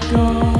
go.